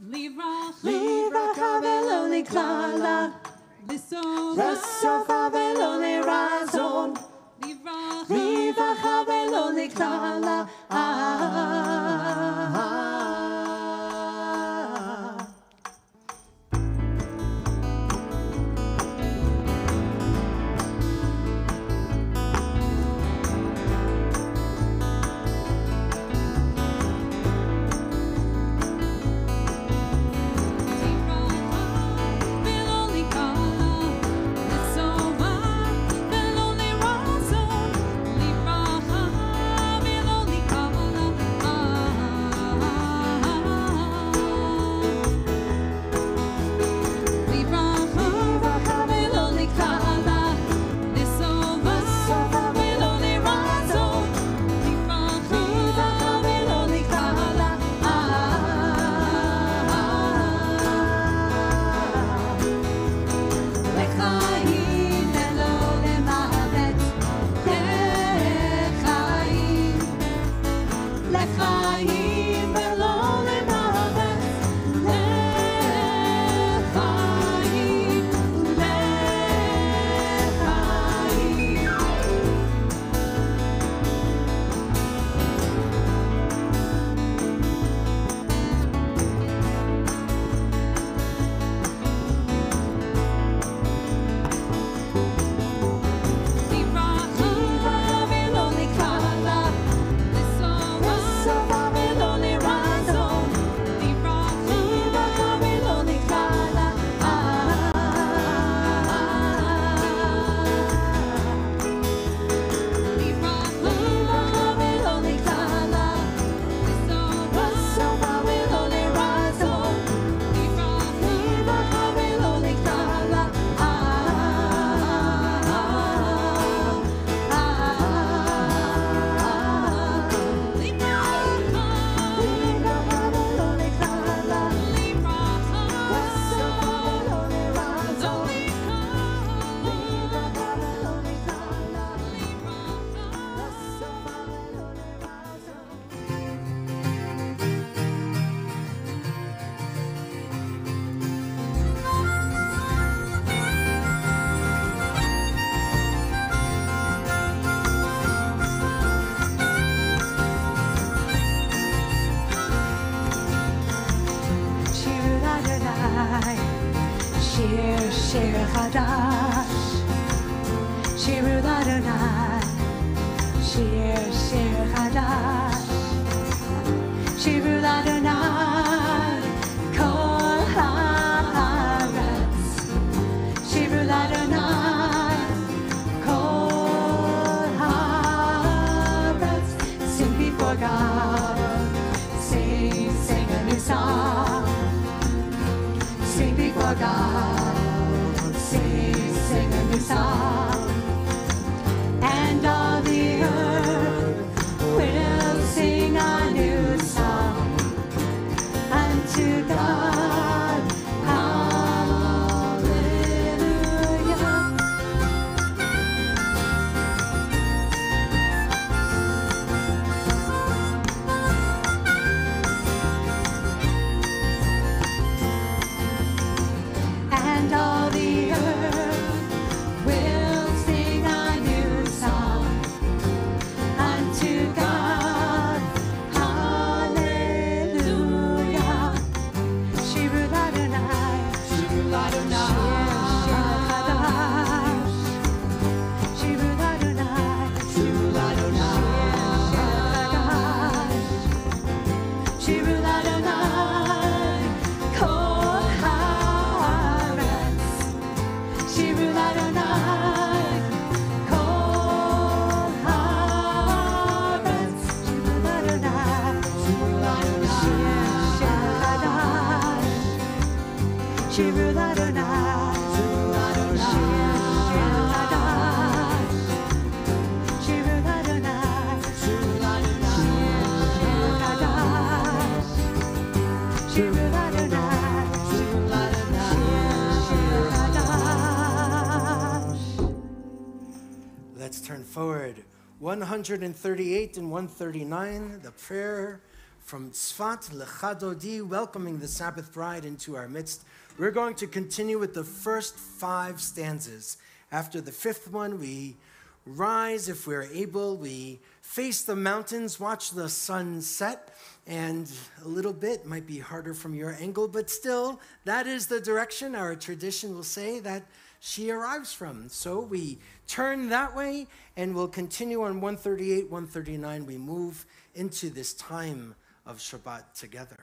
Libra, Libra, cabellone clala. Rosso, favellone razon. Libra, Libra, cabellone clala. Ah. 138 and 139, the prayer from Tzfat Lechadodi, welcoming the Sabbath bride into our midst. We're going to continue with the first five stanzas. After the fifth one, we rise if we're able, we face the mountains, watch the sun set, and a little bit might be harder from your angle, but still, that is the direction our tradition will say that she arrives from. So we turn that way and we'll continue on 138, 139. We move into this time of Shabbat together.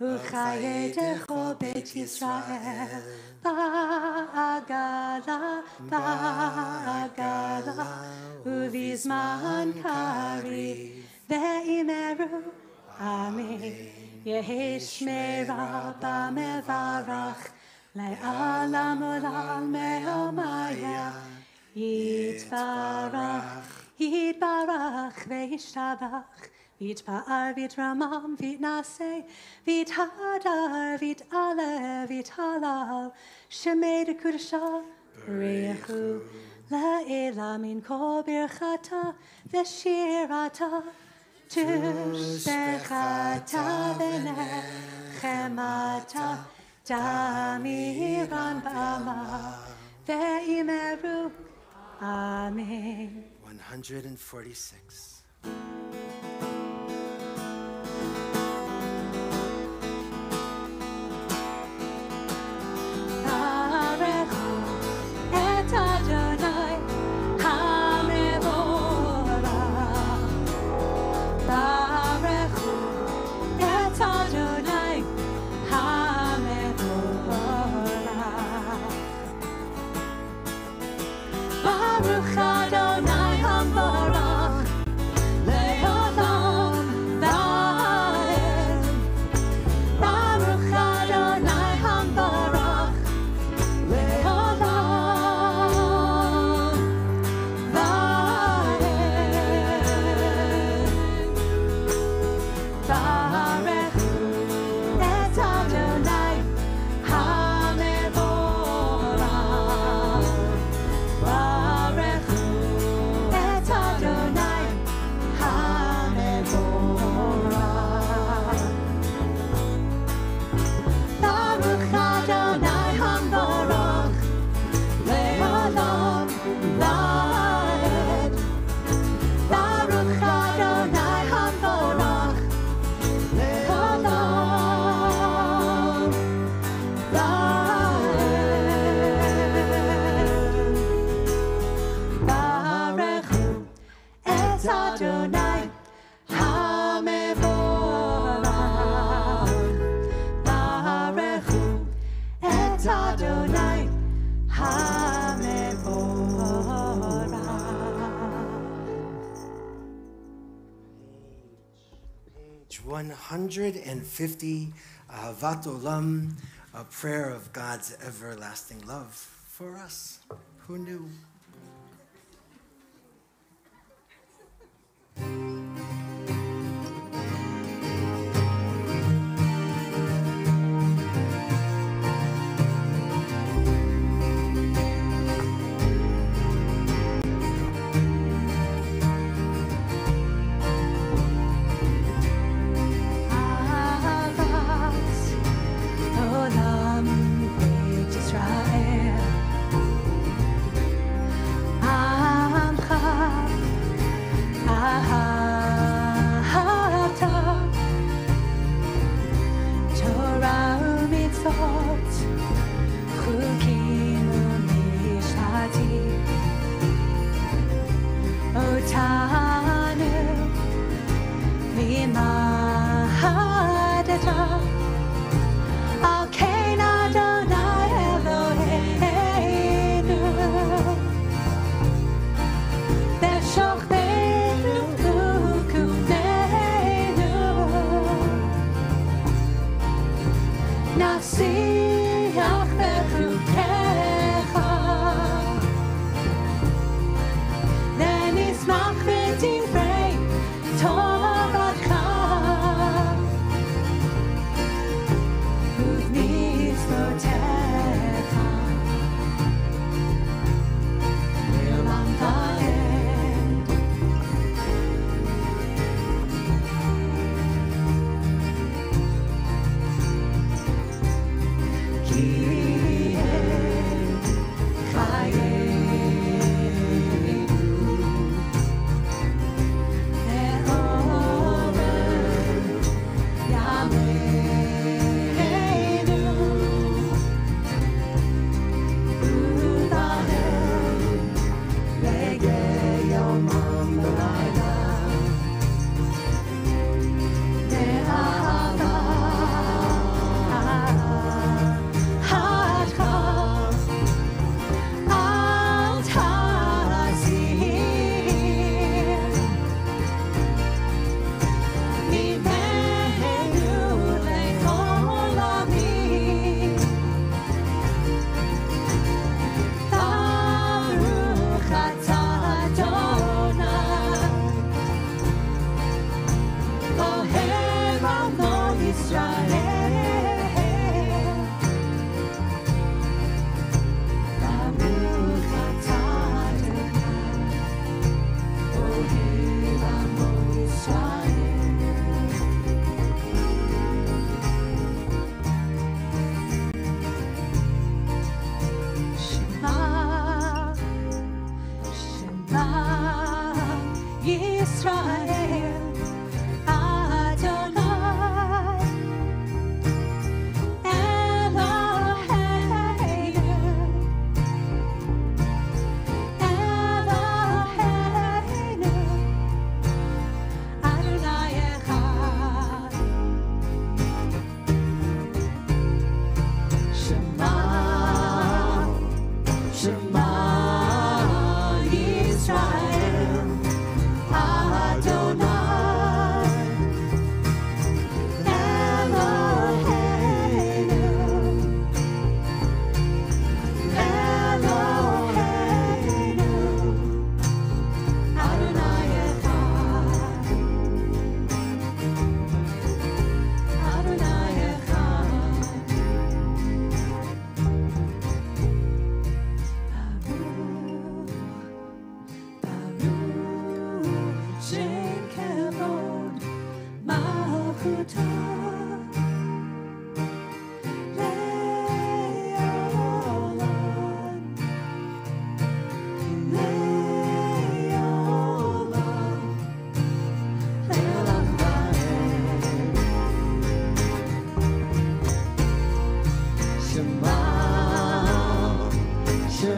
וחייתך בית ישראל, בעגלה, בעגלה, ובזמן קריב, ואמרו אמן. יהי שמירה במברך, לעולם עולם מהמיה. יתברך, יתברך וישתבח, Vit pa'ar, vit ramam, vit nase, vit hadar, vit ale, vit halal, shemei de kudasha, rechu, la'elamin kol birchata, v'shirata, tushbechata v'nechemata, damiran bama, ve'imeru, amen. 146. 150, Ahavat uh, Olam, a prayer of God's everlasting love for us. Who knew?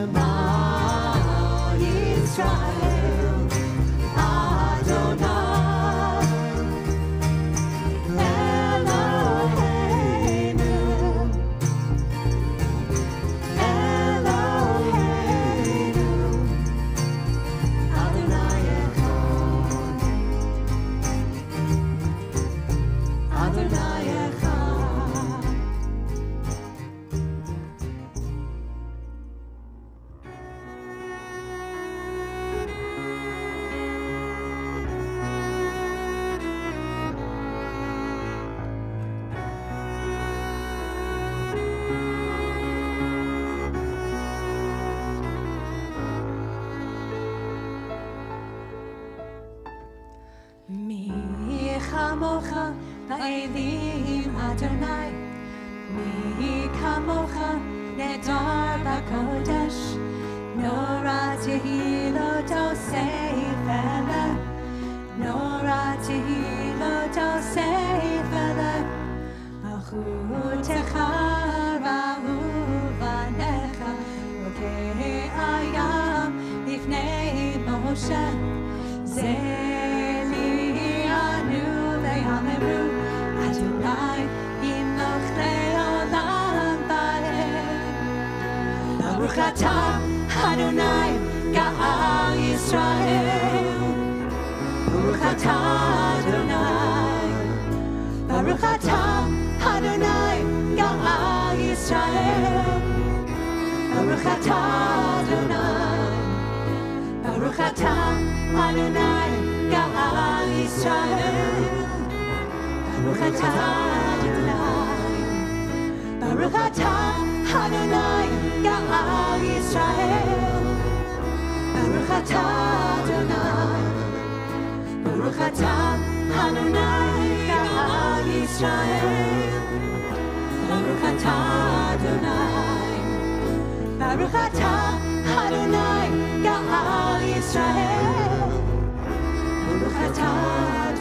Shema turn. Baruch atah Adonai, Ga'al Yisrael. Baruch atah Adonai, Baruch atah Adonai, Ga'al Yisrael. Baruch atah Adonai, Baruch atah Adonai, Ga'al Yisrael. Baruch atah Adonai.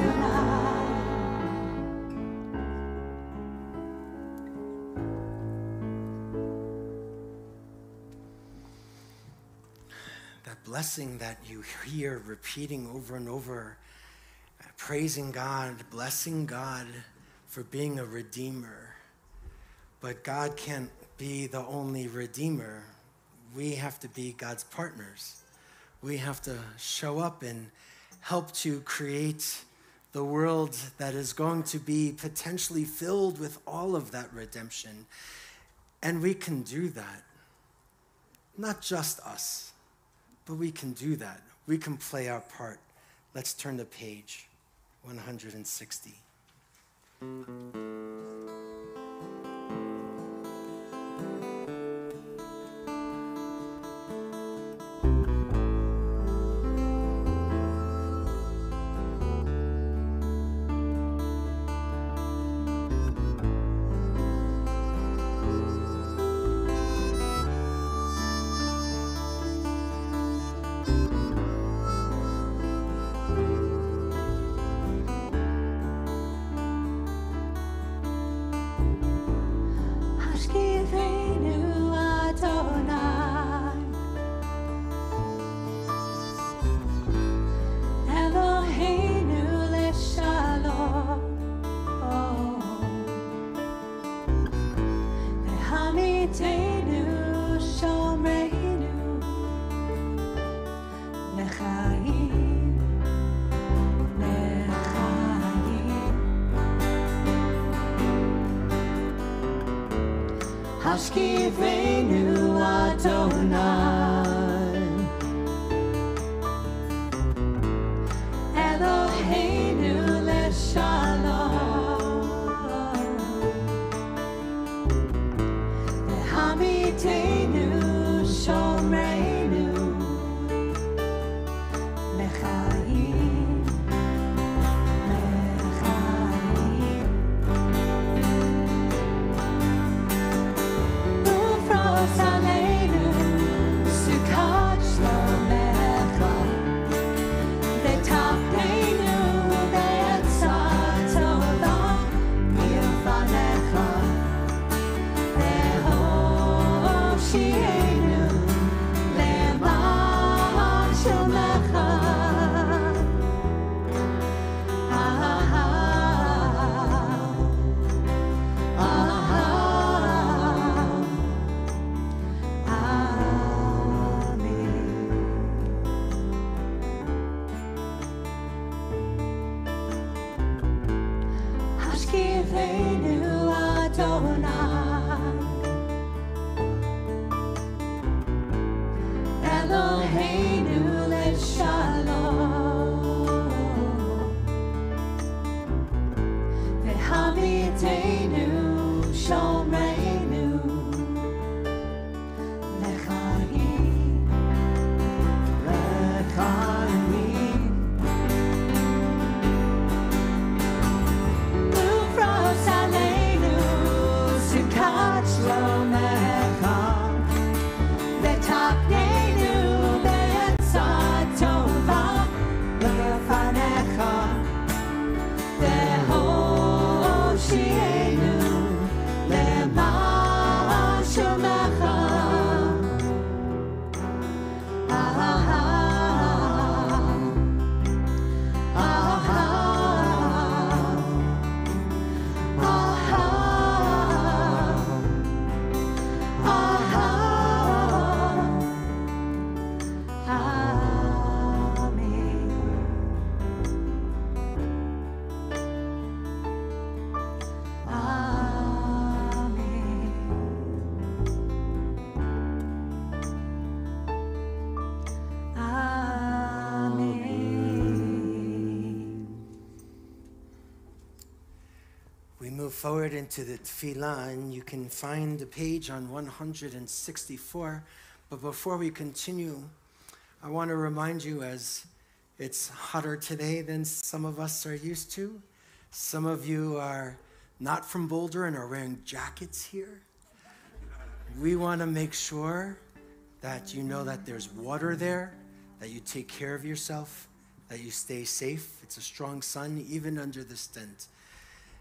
Blessing that you hear repeating over and over, uh, praising God, blessing God for being a redeemer. But God can't be the only redeemer. We have to be God's partners. We have to show up and help to create the world that is going to be potentially filled with all of that redemption. And we can do that. Not just us, but we can do that. We can play our part. Let's turn to page 160. Forward into the tefillah, and you can find the page on 164. But before we continue, I want to remind you as it's hotter today than some of us are used to. Some of you are not from Boulder and are wearing jackets here. We want to make sure that you know that there's water there, that you take care of yourself, that you stay safe. It's a strong sun, even under this tent.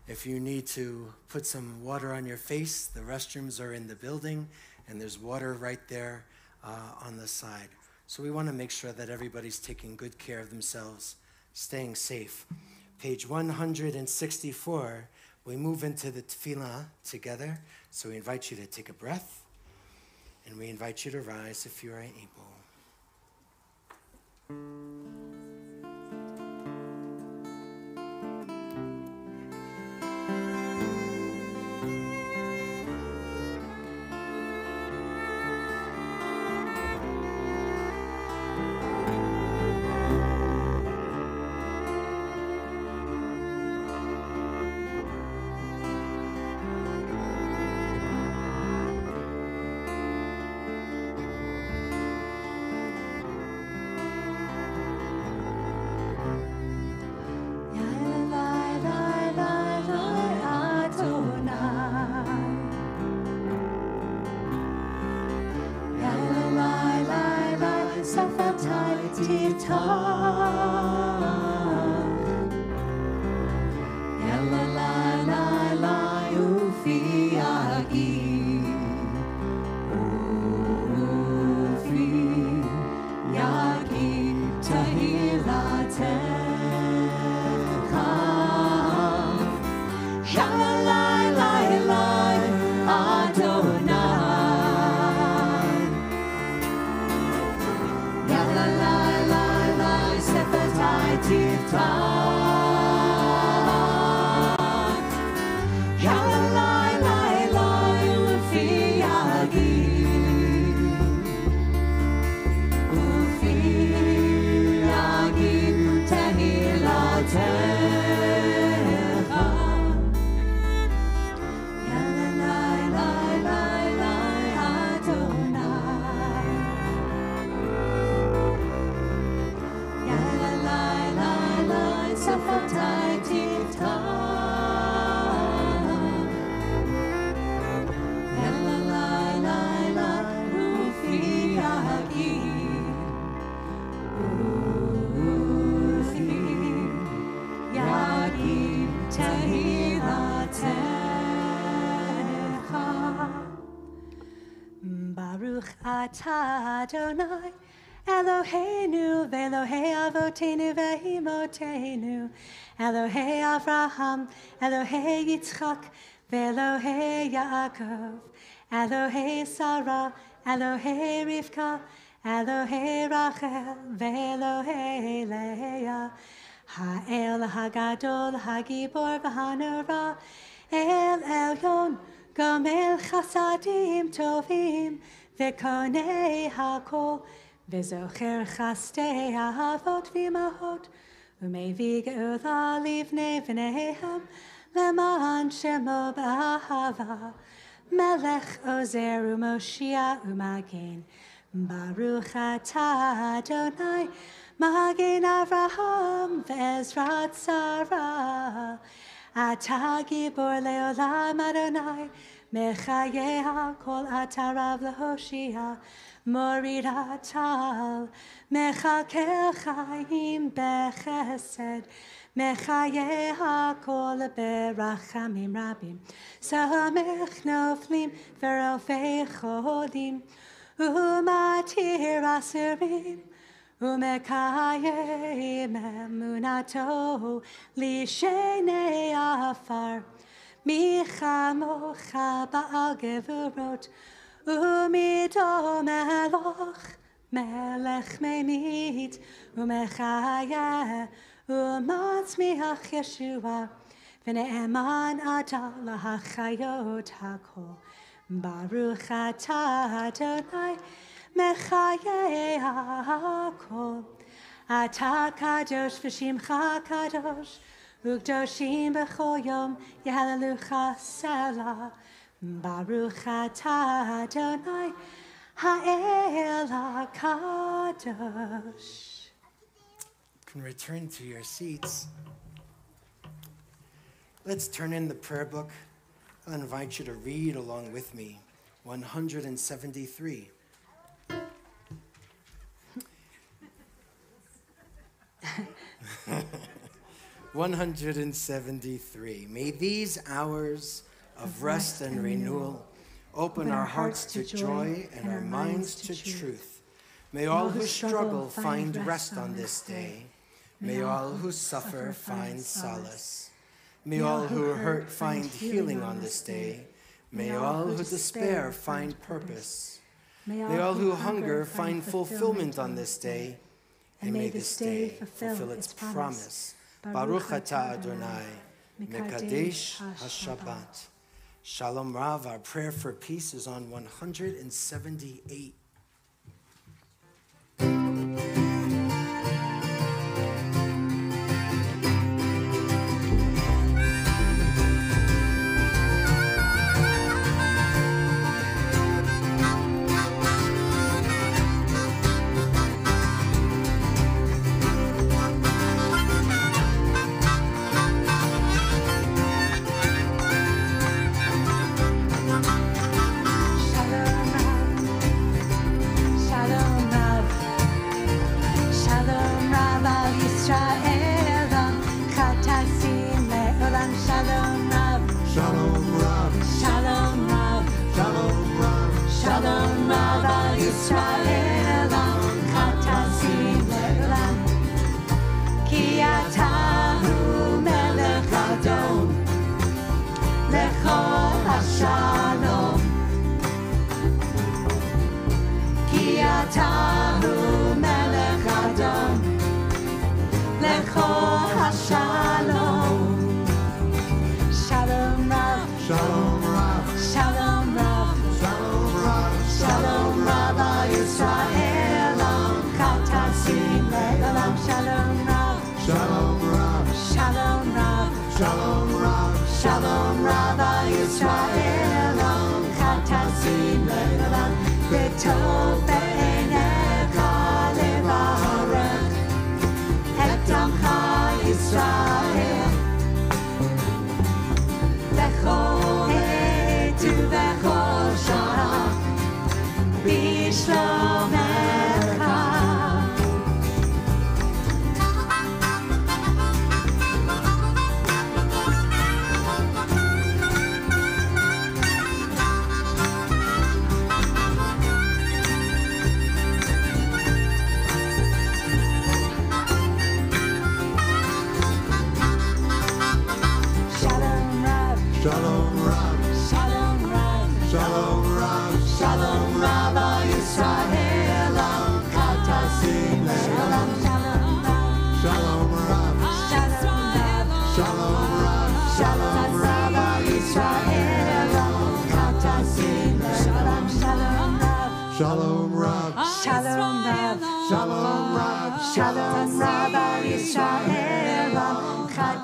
If you need to put some water on your face, the restrooms are in the building, and there's water right there uh, on the side. So we want to make sure that everybody's taking good care of themselves, staying safe. Page 164, we move into the tefillah together. So we invite you to take a breath, and we invite you to rise if you are able. Atah Adonai Eloheinu ve'Elohei avotenu ve'imotenu Elohei Avraham Elohei Yitzchak ve'Elohei Yaakov Elohei Sarah Elohei Rivka Elohei Rachel ve'Elohei Leah. Ha'el Hagadol Hagibor v'Hanora El Elyon Gomel Chasadim Tovim Vekonei Hakol. Vezocher Chastei Ahavot U me vig u dha liv ne vnehem, me maan shemo bahava. Melech ozer u moshia u magen, baruch ata Adonai, magen Avraham sara Sarah. Ata gibor leolam Adonai, mechaye ha kol atarav lehoshia, מוריד הטל, מחכה חיים בחסד, מחיה הכל ברחמים רבים, סמך נופלים ורופא חולים, ומתיר אסירים. ומקיים אמונתו לשני עפר. מי כמוך בעל גבורות ומידו מלוך מלך ממית ומחיה ומצמיח ישוע ונאמן אתה להחיות הכל. ברוך אתה אדוני מחיי הכל. אתה קדוש ושמך קדוש, וקדושים בכל יום יהללוך Baruch atah Adonai ha'el hakadosh. You can return to your seats. Let's turn in the prayer book. I'll invite you to read along with me 173. One hundred and seventy-three. May these hours of rest and renewal open our hearts to joy and our minds to truth. May all who struggle find rest on this day. May all who suffer find solace. May all who hurt find healing on this day. May all who despair find purpose. May all who hunger find fulfillment on this day. And may this day fulfill its promise. Baruch atah Adonai, Mekadesh HaShabbat. Shalom Rav, our prayer for peace is on 178.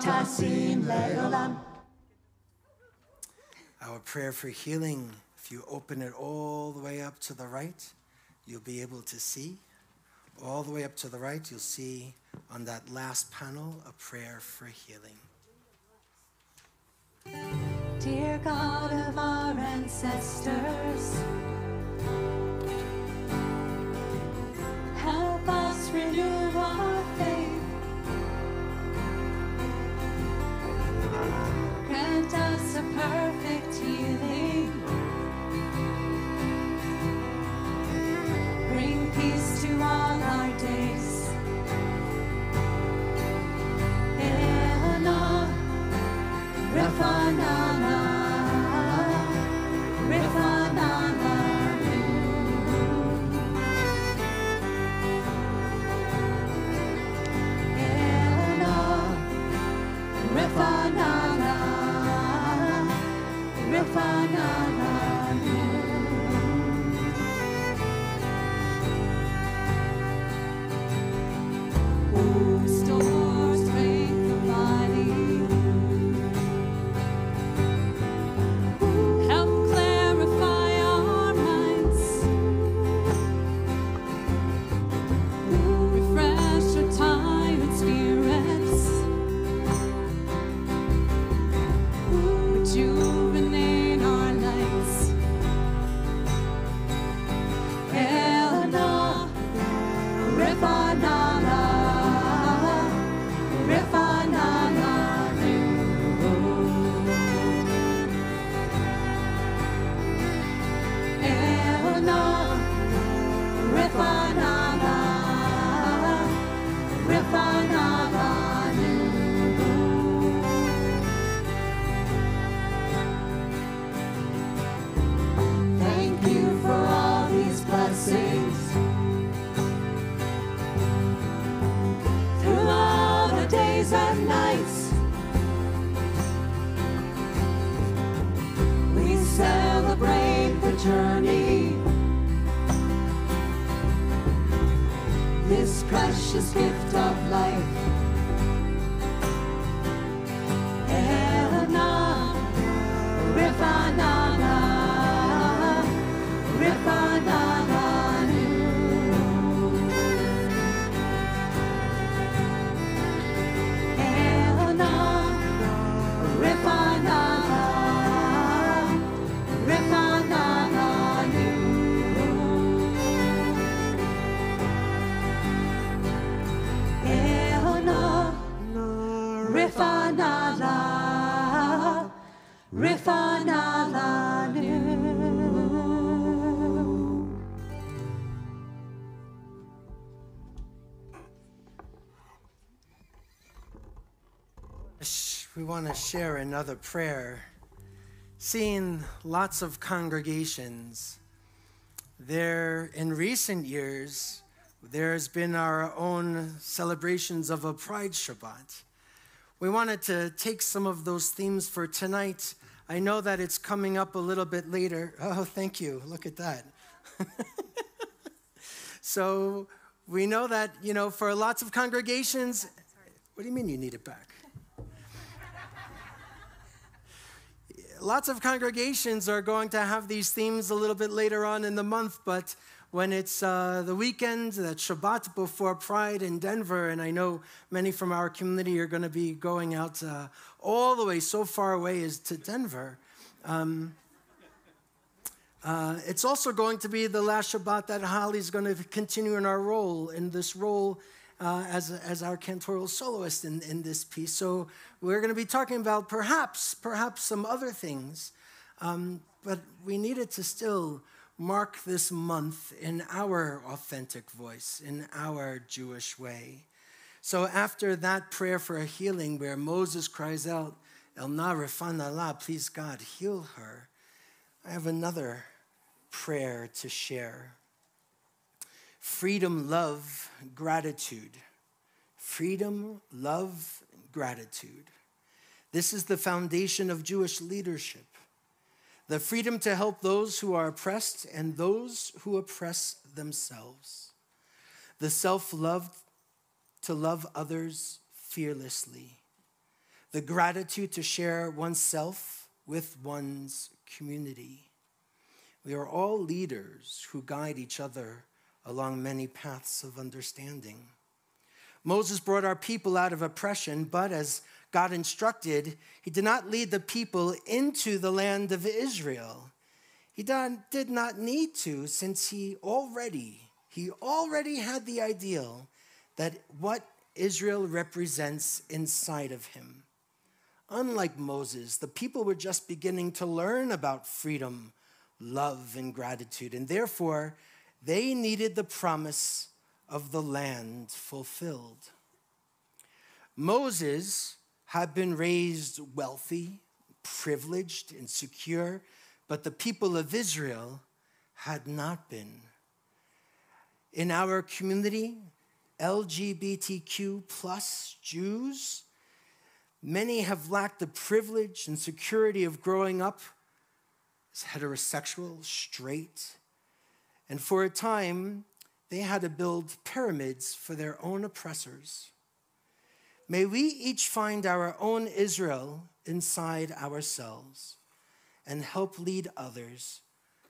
Le'olam. Our prayer for healing, if you open it all the way up to the right, you'll be able to see. All the way up to the right, you'll see on that last panel a prayer for healing. Dear God of our ancestors, help us renew our faith. Grant us a perfect healing. Bring peace to all our days. Want to share another prayer. Seeing lots of congregations, there in recent years, there's been our own celebrations of a Pride Shabbat. We wanted to take some of those themes for tonight. I know that it's coming up a little bit later. Oh, thank you. Look at that. so we know that, you know, for lots of congregations, what do you mean you need it back? Lots of congregations are going to have these themes a little bit later on in the month, but when it's uh, the weekend, that Shabbat before Pride in Denver, and I know many from our community are going to be going out uh, all the way so far away as to Denver. Um, uh, it's also going to be the last Shabbat that Holli's going to continue in our role, in this role uh, as, as our cantoral soloist in, in this piece. So we're going to be talking about perhaps, perhaps some other things, um, but we needed to still mark this month in our authentic voice, in our Jewish way. So after that prayer for a healing, where Moses cries out, El na Allah, please God, heal her, I have another prayer to share freedom, love, gratitude. Freedom, love, gratitude. This is the foundation of Jewish leadership. The freedom to help those who are oppressed and those who oppress themselves. The self love to love others fearlessly. The gratitude to share oneself with one's community. We are all leaders who guide each other along many paths of understanding. Moses brought our people out of oppression, but as God instructed, he did not lead the people into the land of Israel. He did not need to, since he already, he already had the ideal that what Israel represents inside of him. Unlike Moses, the people were just beginning to learn about freedom, love, and gratitude, and therefore they needed the promise of the land fulfilled. Moses had been raised wealthy, privileged, and secure, but the people of Israel had not been. In our community, LGBTQ plus Jews, many have lacked the privilege and security of growing up as heterosexual, straight, and for a time, they had to build pyramids for their own oppressors. May we each find our own Israel inside ourselves and help lead others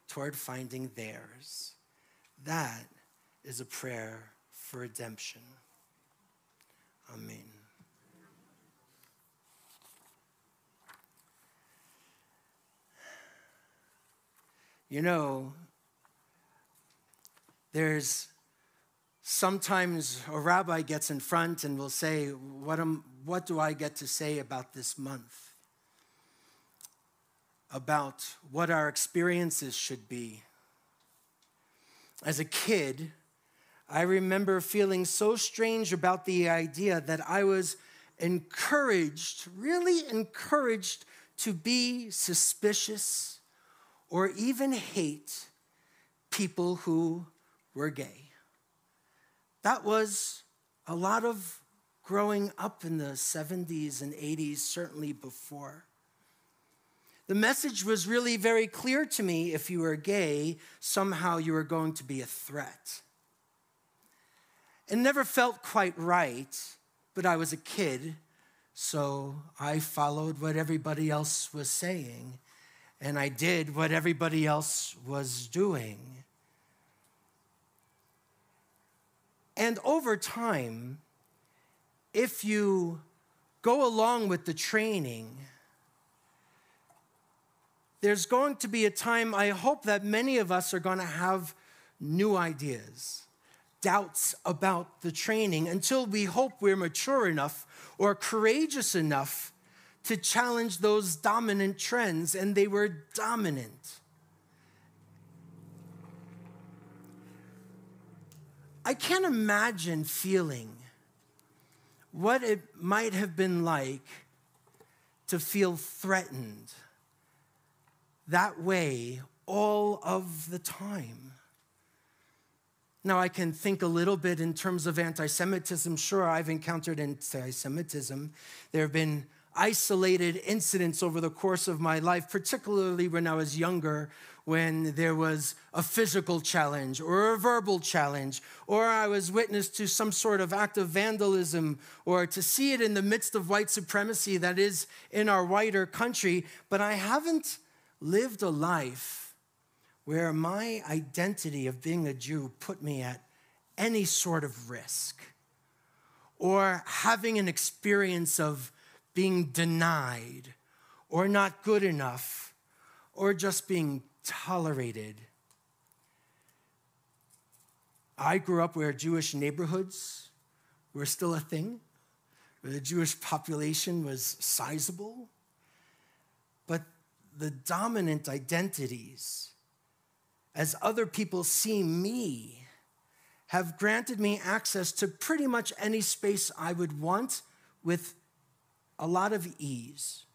toward finding theirs. That is a prayer for redemption. Amen. You know, there's sometimes a rabbi gets in front and will say, what, am, what do I get to say about this month? About what our experiences should be. As a kid, I remember feeling so strange about the idea that I was encouraged, really encouraged, to be suspicious or even hate people who were gay. That was a lot of growing up in the 70s and 80s, certainly before. The message was really very clear to me if you were gay, somehow you were going to be a threat. It never felt quite right, but I was a kid, so I followed what everybody else was saying, and I did what everybody else was doing. And over time, if you go along with the training, there's going to be a time, I hope that many of us are going to have new ideas, doubts about the training until we hope we're mature enough or courageous enough to challenge those dominant trends, and they were dominant. I can't imagine feeling what it might have been like to feel threatened that way all of the time. Now, I can think a little bit in terms of anti Semitism. Sure, I've encountered anti Semitism. There have been isolated incidents over the course of my life, particularly when I was younger, when there was a physical challenge or a verbal challenge, or I was witness to some sort of act of vandalism, or to see it in the midst of white supremacy that is in our wider country. But I haven't lived a life where my identity of being a Jew put me at any sort of risk or having an experience of being denied or not good enough or just being tolerated. I grew up where Jewish neighborhoods were still a thing, where the Jewish population was sizable. But the dominant identities, as other people see me, have granted me access to pretty much any space I would want with a lot of ease.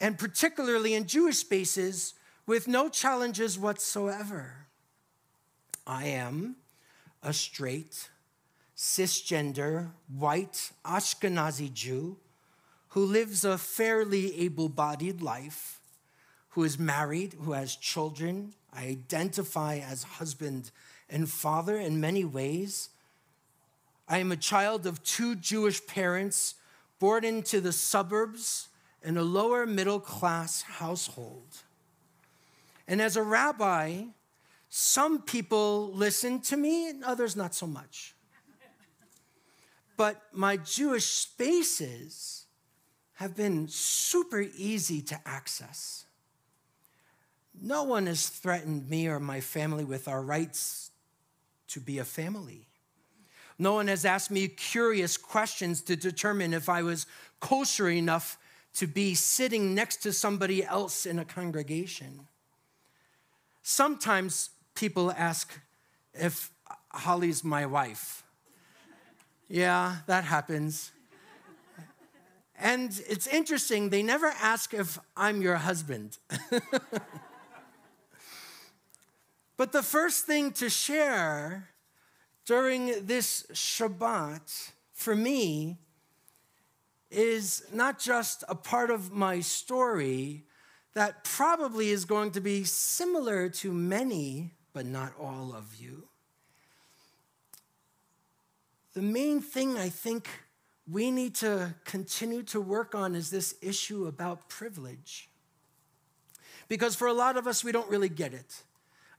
And particularly in Jewish spaces with no challenges whatsoever. I am a straight, cisgender, white Ashkenazi Jew who lives a fairly able bodied life who is married, who has children. I identify as husband and father in many ways. I am a child of two Jewish parents born into the suburbs in a lower middle class household. And as a rabbi, some people listen to me and others not so much. But my Jewish spaces have been super easy to access. No one has threatened me or my family with our rights to be a family. No one has asked me curious questions to determine if I was kosher enough to be sitting next to somebody else in a congregation. Sometimes people ask if Holli's my wife. Yeah, that happens. And it's interesting, they never ask if I'm your husband. But the first thing to share during this Shabbat for me is not just a part of my story that probably is going to be similar to many, but not all of you. The main thing I think we need to continue to work on is this issue about privilege. Because for a lot of us, we don't really get it.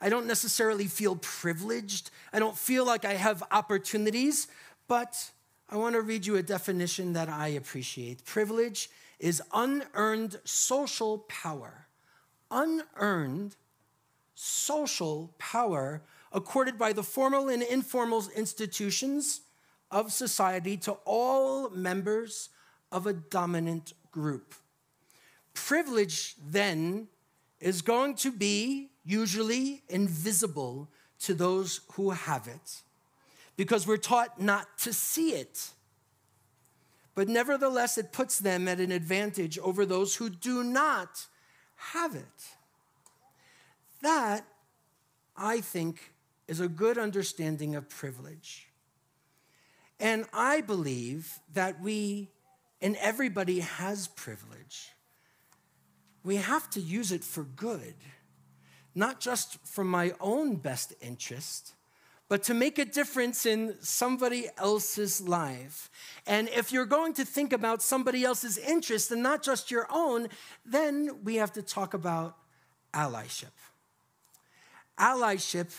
I don't necessarily feel privileged. I don't feel like I have opportunities, but I want to read you a definition that I appreciate. Privilege is unearned social power. Unearned social power accorded by the formal and informal institutions of society to all members of a dominant group. Privilege, then, is going to be usually invisible to those who have it, because we're taught not to see it. But nevertheless, it puts them at an advantage over those who do not have it. That, I think, is a good understanding of privilege. And I believe that we and everybody has privilege. we have to use it for good, not just for my own best interest, but to make a difference in somebody else's life. And if you're going to think about somebody else's interest and not just your own, then we have to talk about allyship. Allyship,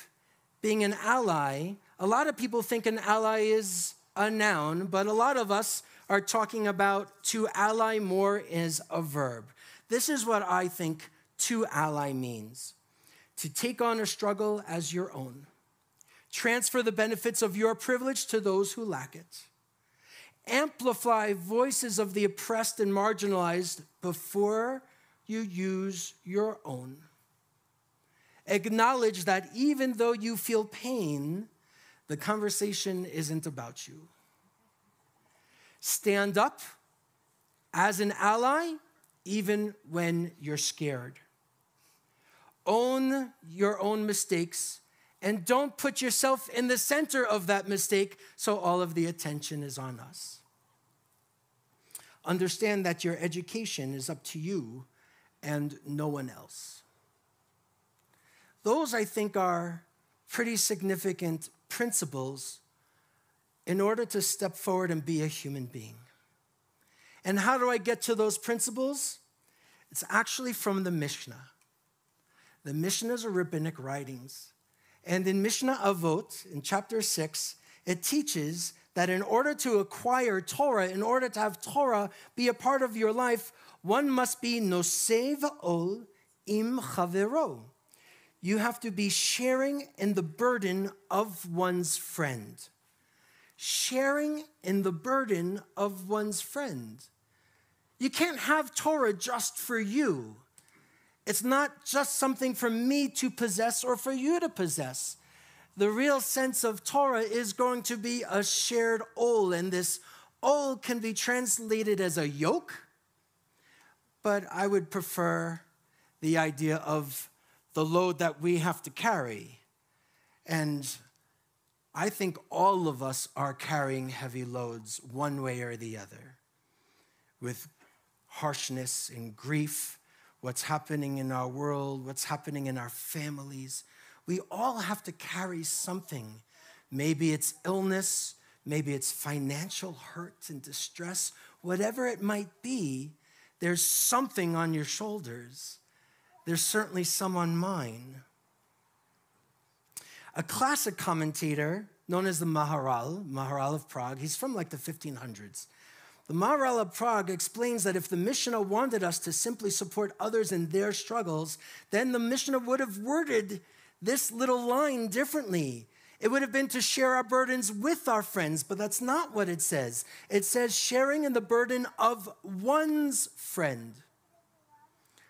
being an ally, a lot of people think an ally is a noun, but a lot of us are talking about to ally more is a verb. This is what I think to ally means to take on a struggle as your own, transfer the benefits of your privilege to those who lack it, amplify voices of the oppressed and marginalized before you use your own. Acknowledge that even though you feel pain, the conversation isn't about you. Stand up as an ally, even when you're scared. Own your own mistakes and don't put yourself in the center of that mistake so all of the attention is on us. Understand that your education is up to you and no one else. Those, I think, are pretty significant principles in order to step forward and be a human being. And how do I get to those principles? It's actually from the Mishnah. The Mishnahs are rabbinic writings. And in Mishnah Avot, in chapter 6, it teaches that in order to acquire Torah, in order to have Torah be a part of your life, one must be nosev ol im chavero. You have to be sharing in the burden of one's friend. Sharing in the burden of one's friend. You can't have Torah just for you. It's not just something for me to possess or for you to possess. The real sense of Torah is going to be a shared ol, and this ol can be translated as a yoke, but I would prefer the idea of the load that we have to carry. And I think all of us are carrying heavy loads one way or the other with harshness and grief, what's happening in our world, what's happening in our families. We all have to carry something. Maybe it's illness, maybe it's financial hurt and distress, whatever it might be, there's something on your shoulders. There's certainly some on mine. A classic commentator known as the Maharal, Maharal of Prague, he's from like the 1500s. The Maharal of Prague explains that if the Mishnah wanted us to simply support others in their struggles, then the Mishnah would have worded this little line differently. It would have been to share our burdens with our friends, but that's not what it says. It says sharing in the burden of one's friend.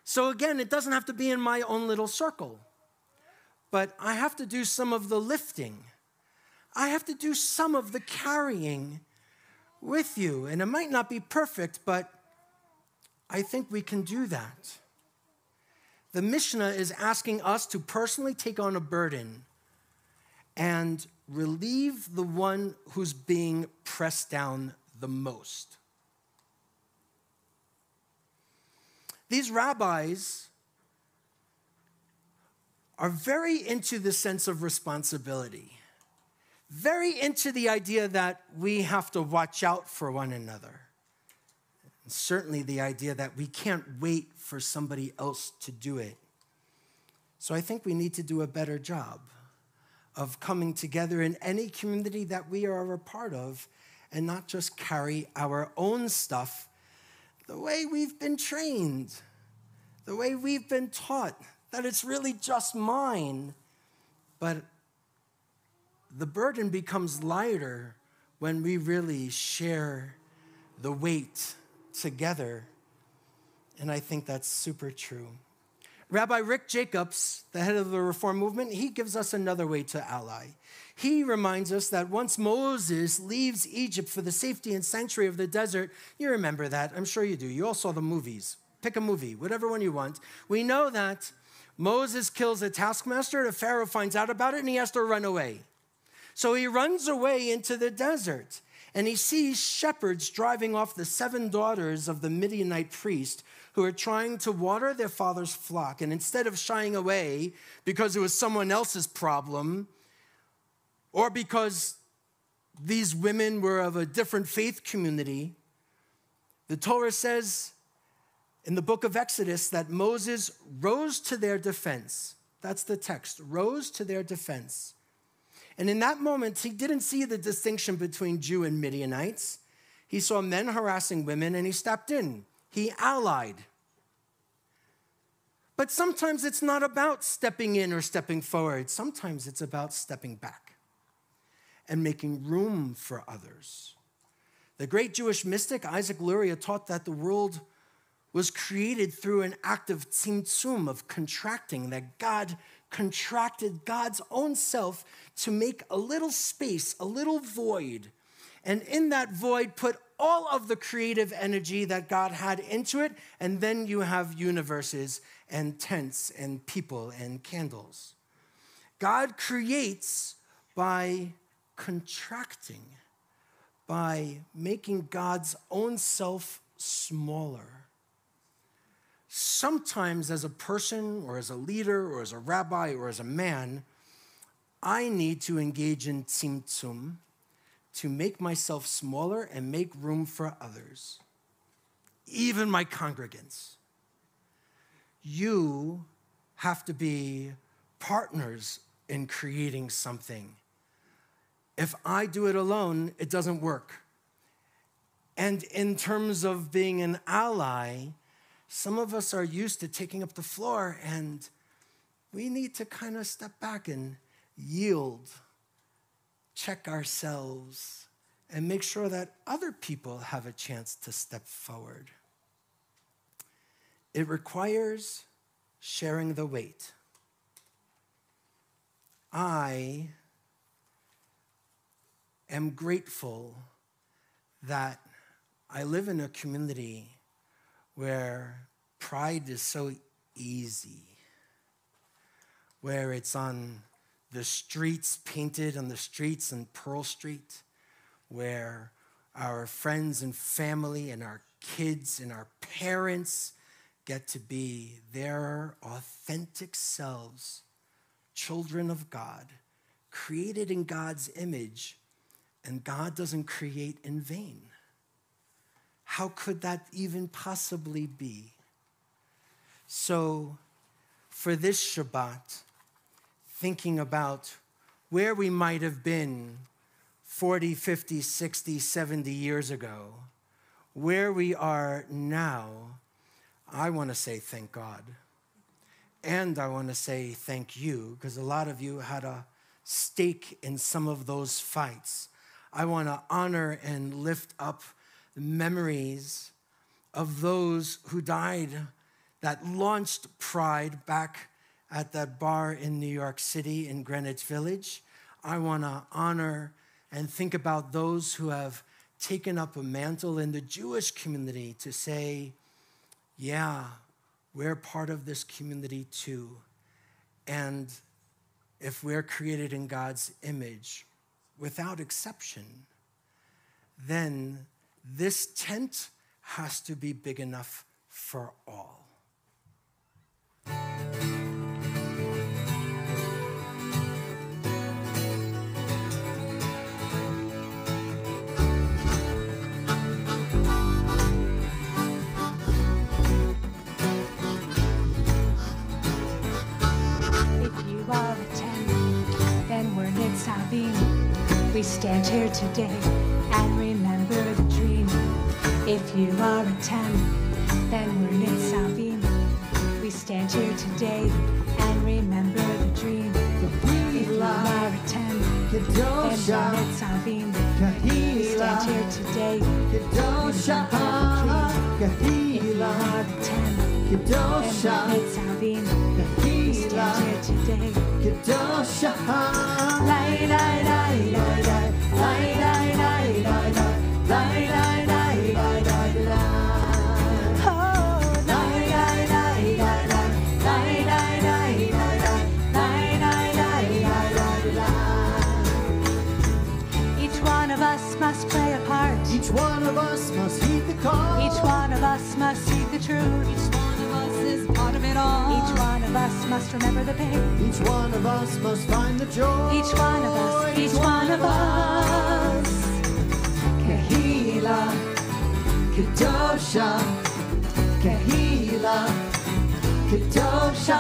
So again, it doesn't have to be in my own little circle, but I have to do some of the lifting. I have to do some of the carrying with you. And it might not be perfect, but I think we can do that. The Mishnah is asking us to personally take on a burden and relieve the one who's being pressed down the most. These rabbis are very into the sense of responsibility very into the idea that we have to watch out for one another. And certainly the idea that we can't wait for somebody else to do it. So I think we need to do a better job of coming together in any community that we are a part of and not just carry our own stuff the way we've been trained, the way we've been taught, that it's really just mine. But the burden becomes lighter when we really share the weight together. And I think that's super true. Rabbi Rick Jacobs, the head of the Reform movement, he gives us another way to ally. He reminds us that once Moses leaves Egypt for the safety and sanctuary of the desert, you remember that, I'm sure you do. You all saw the movies. Pick a movie, whatever one you want. We know that Moses kills a taskmaster, the Pharaoh finds out about it, and he has to run away. So he runs away into the desert and he sees shepherds driving off the seven daughters of the Midianite priest who are trying to water their father's flock. And instead of shying away because it was someone else's problem or because these women were of a different faith community, the Torah says in the book of Exodus that Moses rose to their defense. That's the text, rose to their defense. And in that moment, he didn't see the distinction between Jew and Midianites. He saw men harassing women and he stepped in. He allied. But sometimes it's not about stepping in or stepping forward, sometimes it's about stepping back and making room for others. The great Jewish mystic Isaac Luria taught that the world was created through an act of tzimtzum, of contracting, that God contracted God's own self to make a little space, a little void. And in that void, put all of the creative energy that God had into it. And then you have universes and tents and people and candles. God creates by contracting, by making God's own self smaller sometimes as a person or as a leader or as a rabbi or as a man, I need to engage in tzimtzum to make myself smaller and make room for others, even my congregants. You have to be partners in creating something. If I do it alone, it doesn't work. And in terms of being an ally, some of us are used to taking up the floor, and we need to kind of step back and yield, check ourselves, and make sure that other people have a chance to step forward. It requires sharing the weight. I am grateful that I live in a community where pride is so easy, where it's on the streets, painted on the streets in Pearl Street, where our friends and family and our kids and our parents get to be their authentic selves, children of God, created in God's image, and God doesn't create in vain. How could that even possibly be? So, for this Shabbat, thinking about where we might have been 40, 50, 60, 70 years ago, where we are now, I want to say thank God. And I want to say thank you, because a lot of you had a stake in some of those fights. I want to honor and lift up the memories of those who died that launched Pride back at that bar in New York City in Greenwich Village. I want to honor and think about those who have taken up a mantle in the Jewish community to say, yeah, we're part of this community too. And if we're created in God's image, without exception, then this tent has to be big enough for all. We stand here today and if you are a ten, then we're Nitzavim. We stand here today and remember the dream. If you are a ten, then we're Nitzavim. We stand here today. Kedosha, If you are a ten, then we're Kedosha, Nitzavim. We stand here today. Kedosha, lai, lai, lai, lai, lai, lai, lai, lai, one of us must play a part Each one of us must heed the call. Each one of us must seek the truth. Each one of us is part of it all. Each one of us must remember the pain. Each one of us must find the joy. Each one of us, each one of us. Kahila, Kadosha, Kahila, Kadosha,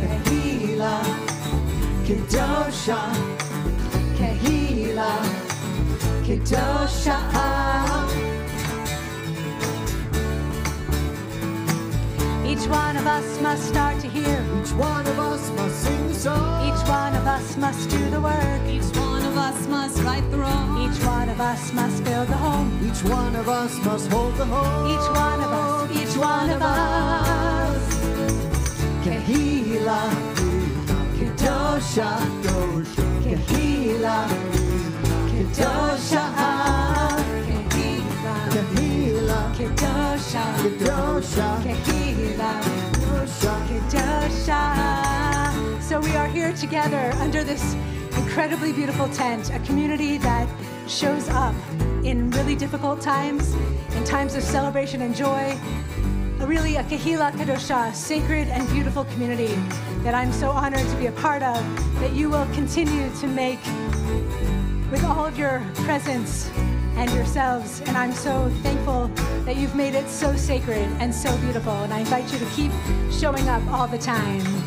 Kahila, Kadosha, Kahila, Kadosha. Each one of us must start to hear. Each one of us must sing the song. Each one of us must do the work. Each one of us must right the wrong. Each one of us must build the home. Each one of us must hold the home. Each one of us, each one of us. Kahila, Kadosha, Kahila, Kahila, So we are here together under this incredibly beautiful tent, a community that shows up in really difficult times, in times of celebration and joy. A really a Kahila Kadosha, sacred and beautiful community that I'm so honored to be a part of, that you will continue to make with all of your presence and yourselves. And I'm so thankful that you've made it so sacred and so beautiful. And I invite you to keep showing up all the time.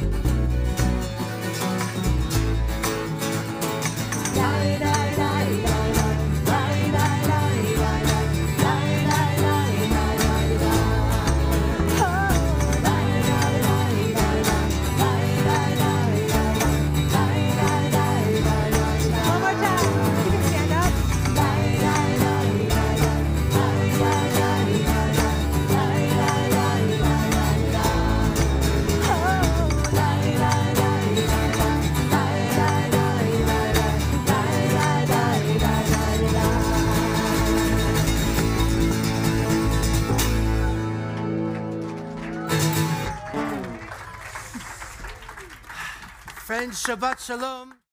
Friends, Shabbat Shalom.